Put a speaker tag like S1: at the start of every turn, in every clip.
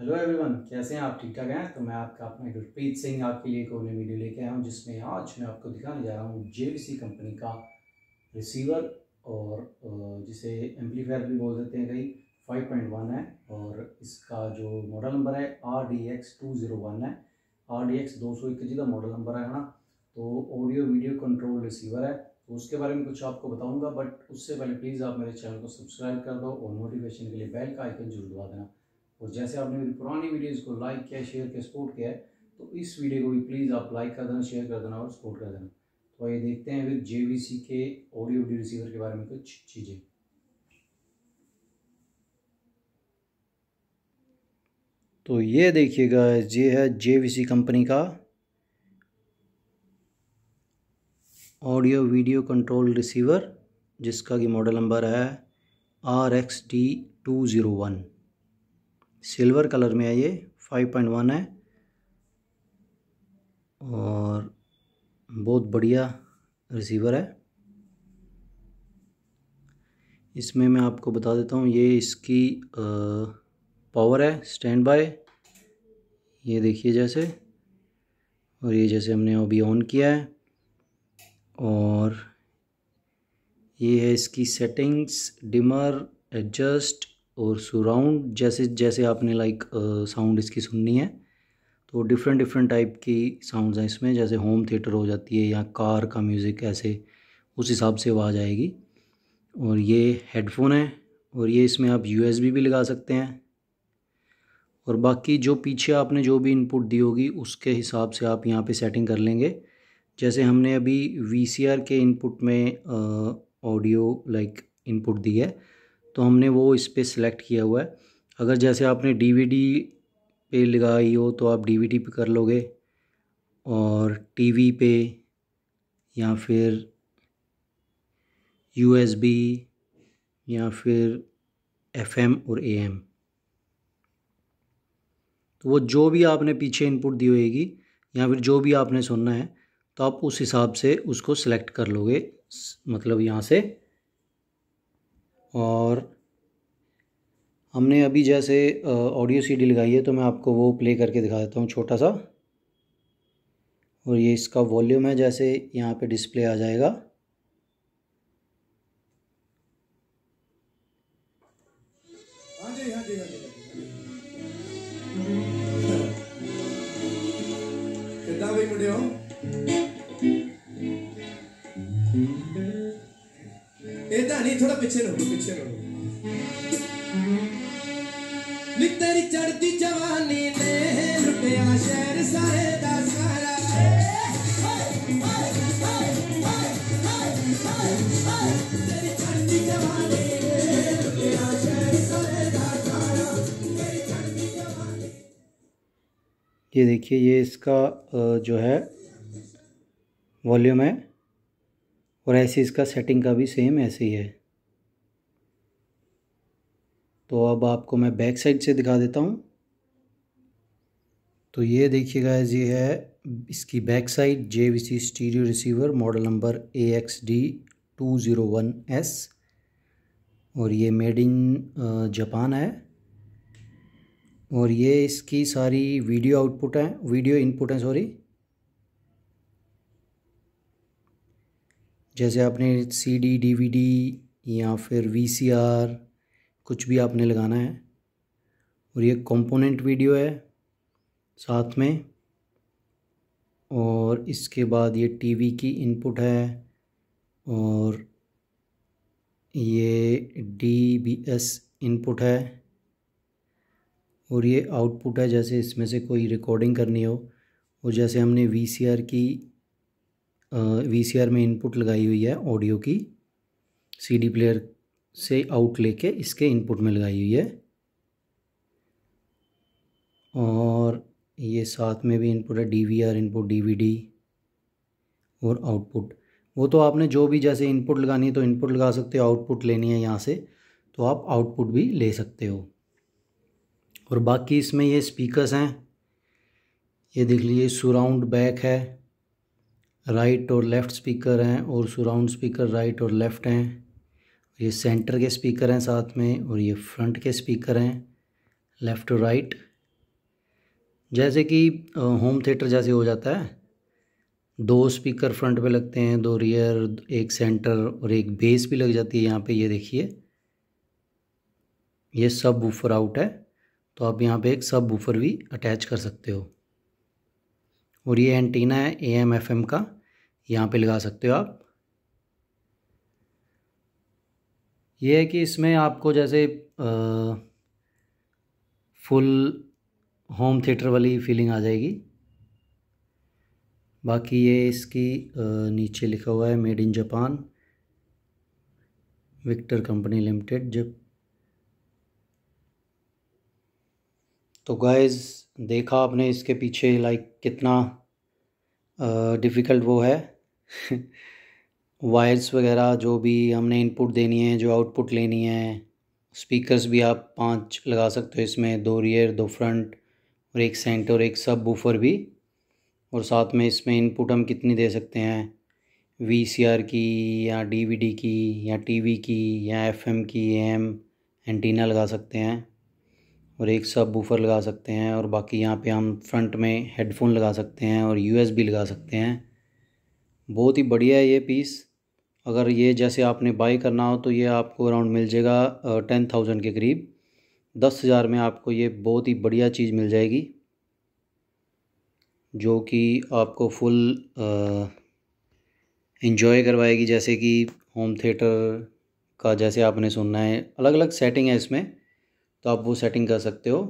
S1: Hello everyone कैसे हैं आप? ठीक ठाक हैं? तो मैं आपका, अपना गुरप्रीत सिंह आपके लिए एक और वीडियो लेके आया हूँ, जिसमें आज मैं आपको दिखाने जा रहा हूँ जे कंपनी का रिसीवर और जिसे एम्पलीफायर भी बोल देते हैं कई 5.1 है और इसका जो मॉडल नंबर है R D X two zero one है। आर डी एक्स दो सौ इक्कीस का मॉडल नंबर है ना? तो ऑडियो वीडियो कंट्रोल रिसीवर है। तो उसके बारे में कुछ आपको बताऊँगा बट उससे पहले प्लीज़ आप मेरे चैनल को सब्सक्राइब कर दो और नोटिफिकेशन के लिए बेल का आइकन ज़रूर दबा देना। और जैसे आपने मेरी पुरानी वीडियोज़ को लाइक किया शेयर किया सपोर्ट किया है तो इस वीडियो को भी प्लीज़ आप लाइक कर देना शेयर कर देना और सपोर्ट कर देना। तो आइए देखते हैं फिर जे के ऑडियो वीडियो रिसीवर के बारे में कुछ चीज़ें। तो ये देखिएगा ये है जेवीसी कंपनी का ऑडियो वीडियो कंट्रोल रिसीवर जिसका कि मॉडल नंबर है R X T two zero one silver colour में है ये फाइव पॉइंट वन है। और बहुत बढ़िया रिसीवर है। इसमें मैं आपको बता देता हूँ, ये इसकी पावर है स्टैंड बाय ये देखिए जैसे, और ये जैसे हमने अभी ऑन किया है। और ये है इसकी सेटिंग्स डिमर एडजस्ट और सराउंड जैसे जैसे आपने लाइक साउंड इसकी सुननी है तो डिफरेंट डिफरेंट टाइप की साउंड्स हैं इसमें, जैसे होम थिएटर हो जाती है या कार का म्यूज़िक ऐसे, उस हिसाब से आवाज़ आएगी। और ये हेडफोन है, और ये इसमें आप यूएसबी भी लगा सकते हैं। और बाकी जो पीछे आपने जो भी इनपुट दी होगी, उसके हिसाब से आप यहाँ पे सेटिंग कर लेंगे। जैसे हमने अभी वीसीआर के इनपुट में ऑडियो लाइक इनपुट दी है तो हमने वो इस पर सिलेक्ट किया हुआ है। अगर जैसे आपने डीवीडी पे लगाई हो तो आप डीवीडी पे कर लोगे और टीवी पे या फिर यूएसबी या फिर एफएम और एएम तो वो जो भी आपने पीछे इनपुट दी होगी या फिर जो भी आपने सुनना है तो आप उस हिसाब से उसको सिलेक्ट कर लोगे। मतलब यहाँ से और हमने अभी जैसे ऑडियो सीडी लगाई है तो मैं आपको वो प्ले करके दिखा देता हूँ छोटा सा। और ये इसका वॉल्यूम है, जैसे यहाँ पे डिस्प्ले आ जाएगा। हाँ हाँ हाँ हो? ना नहीं, थोड़ा पीछे रहो पीछे रहो। तेरी चढ़ती जवानी ने लुटिया शहर सारे का सारा। ये देखिए, ये इसका जो है, वॉल्यूम है। और ऐसे इसका सेटिंग का भी सेम ऐसे ही है। तो अब आपको मैं बैक साइड से दिखा देता हूँ। तो ये देखिएगा ये है इसकी back side J V C stereo receiver model number A X D two zero one S और ये मेड इन जापान है। और ये इसकी सारी वीडियो आउटपुट है वीडियो इनपुट है सॉरी जैसे आपने C D D V D या फिर वी सी आर कुछ भी आपने लगाना है। और ये कंपोनेंट वीडियो है साथ में। और इसके बाद ये टीवी की इनपुट है। और ये डी बी एस इनपुट है। और ये आउटपुट है जैसे इसमें से कोई रिकॉर्डिंग करनी हो। और जैसे हमने वी सी आर की वी सी आर में इनपुट लगाई हुई है ऑडियो की। सी डी प्लेयर से आउट लेके इसके इनपुट में लगाई हुई है। और ये साथ में भी इनपुट है D V R input D V D और आउटपुट। वो तो आपने जो भी जैसे इनपुट लगानी है तो इनपुट लगा सकते हो, आउटपुट लेनी है यहाँ से तो आप आउटपुट भी ले सकते हो। और बाकी इसमें ये स्पीकर्स हैं, ये देख लीजिए सुराउंड बैक है। राइट और लेफ़्ट स्पीकर हैं और सुराउंड स्पीकर राइट और लेफ़्ट हैं। ये सेंटर के स्पीकर हैं साथ में और ये फ्रंट के स्पीकर हैं। लेफ़्ट और राइट जैसे कि होम थिएटर जैसे हो जाता है। दो स्पीकर फ्रंट पे लगते हैं, दो रियर एक सेंटर और एक बेस भी लग जाती है यहाँ पे, ये देखिए। ये सब बूफर आउट है। तो आप यहाँ पे एक सब बूफर भी अटैच कर सकते हो। और ये एंटीना है ए एम एफ़ एम का। यहाँ पे लगा सकते हो आप। ये है कि इसमें आपको जैसे आ, फुल होम थिएटर वाली फीलिंग आ जाएगी। बाकी ये इसकी आ, नीचे लिखा हुआ है made in Japan Victor company limited जब तो गाइस देखा आपने इसके पीछे लाइक कितना डिफ़िकल्ट वो है। वायर्स वगैरह जो भी हमने इनपुट देनी है, जो आउटपुट लेनी है स्पीकर्स भी आप पाँच लगा सकते हो इसमें, दो रियर दो फ्रंट और एक सेंटर और एक सब बूफर भी। और साथ में इसमें इनपुट हम कितनी दे सकते हैं? वी सी आर की, या डी वी डी की, या टी वी की, या एफ़ एम की एम एंटीना लगा सकते हैं। और एक सब बूफर लगा सकते हैं और बाकी यहाँ पे हम फ्रंट में हेडफोन लगा सकते हैं और यू एस बी लगा सकते हैं। बहुत ही बढ़िया है ये पीस। अगर ये जैसे आपने बाई करना हो तो ये आपको अराउंड मिल जाएगा टेन थाउज़ेंड के करीब। दस हज़ार में आपको ये बहुत ही बढ़िया चीज़ मिल जाएगी। जो कि आपको फुल इन्जॉय करवाएगी जैसे कि होम थिएटर का जैसे आपने सुनना है। अलग अलग सेटिंग है इसमें। तो आप वो सेटिंग कर सकते हो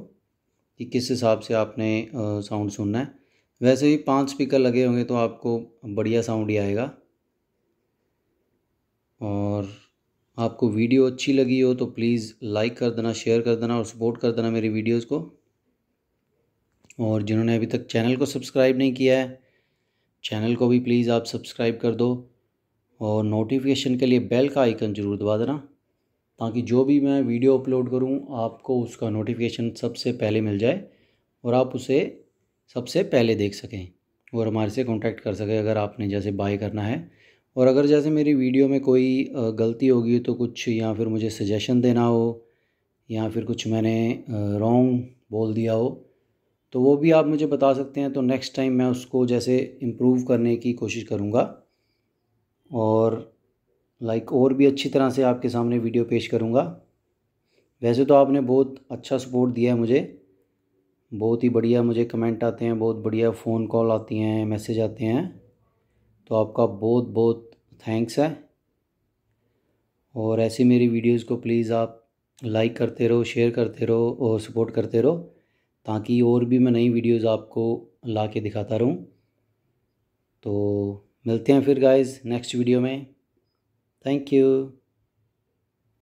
S1: कि किस हिसाब से आपने साउंड सुनना है। वैसे भी पाँच स्पीकर लगे होंगे तो आपको बढ़िया साउंड ही आएगा। और आपको वीडियो अच्छी लगी हो तो प्लीज़ लाइक कर देना शेयर कर देना और सपोर्ट कर देना मेरी वीडियोज़ को। और जिन्होंने अभी तक चैनल को सब्सक्राइब नहीं किया है चैनल को भी प्लीज़ आप सब्सक्राइब कर दो। और नोटिफिकेशन के लिए बेल का आइकन ज़रूर दबा देना। ताकि जो भी मैं वीडियो अपलोड करूँ, आपको उसका नोटिफिकेशन सबसे पहले मिल जाए और आप उसे सबसे पहले देख सकें और हमारे से कांटेक्ट कर सकें अगर आपने जैसे बाय करना है। और अगर जैसे मेरी वीडियो में कोई गलती होगी तो कुछ या फिर मुझे सजेशन देना हो या फिर कुछ मैंने रॉन्ग बोल दिया हो तो वो भी आप मुझे बता सकते हैं। तो नेक्स्ट टाइम मैं उसको जैसे इम्प्रूव करने की कोशिश करूँगा और लाइक और भी अच्छी तरह से आपके सामने वीडियो पेश करूँगा। वैसे तो आपने बहुत अच्छा सपोर्ट दिया है मुझे। बहुत ही बढ़िया मुझे कमेंट आते हैं, बहुत बढ़िया फ़ोन कॉल आती हैं मैसेज आते हैं। तो आपका बहुत बहुत थैंक्स है। और ऐसी मेरी वीडियोज़ को प्लीज़ आप लाइक करते रहो शेयर करते रहो और सपोर्ट करते रहो, ताकि और भी मैं नई वीडियोज़ आपको ला के दिखाता रहूँ। तो मिलते हैं फिर गाइस नेक्स्ट वीडियो में। Thank you